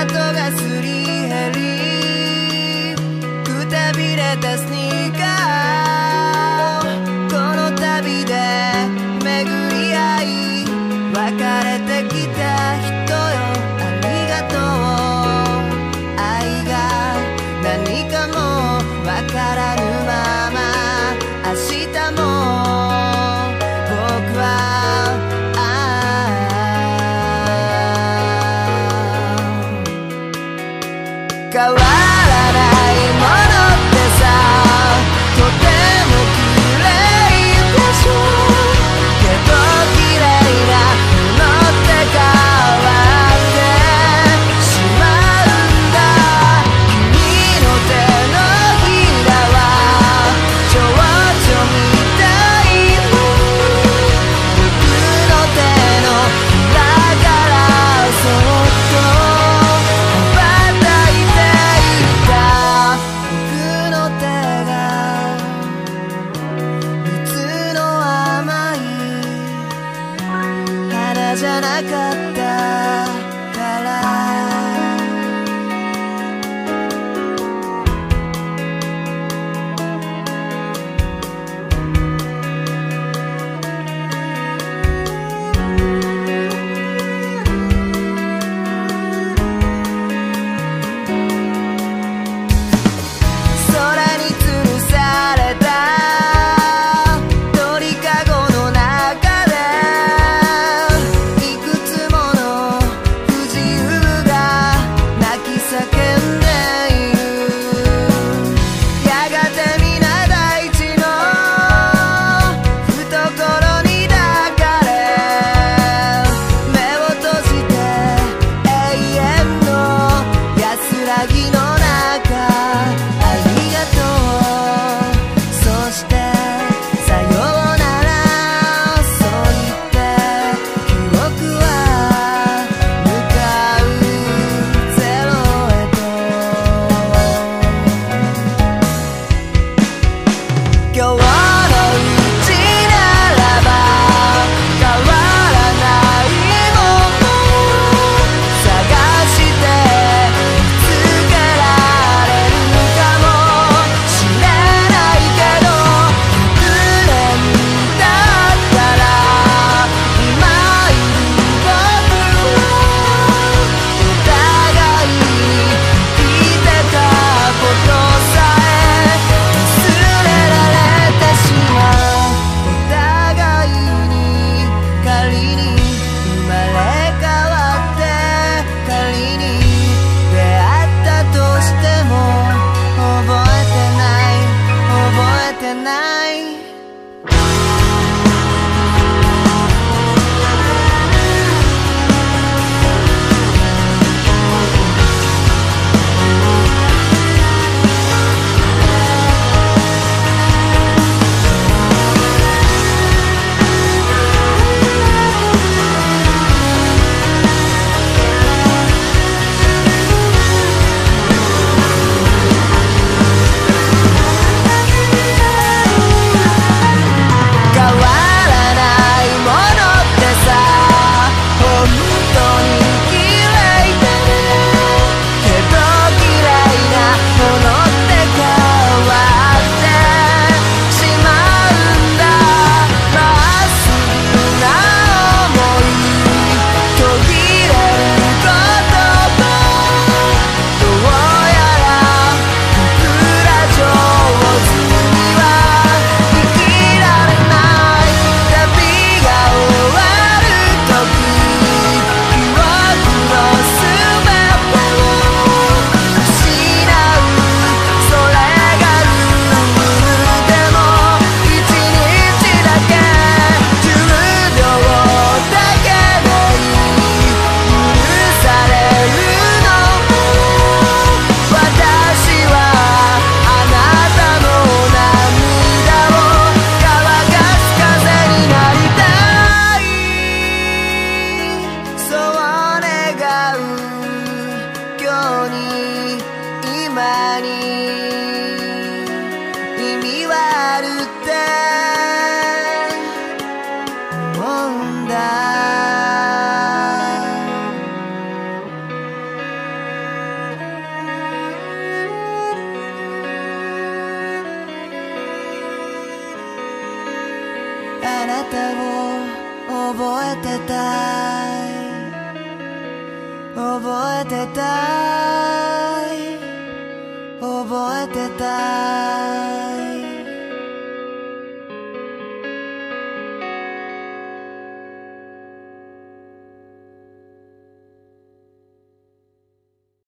跡がすり減りくたびれたスニーカー。この旅で巡り合い別れてきた人よ。じゃなかった your love なたを覚えてたい。覚えてたい。覚えてたい。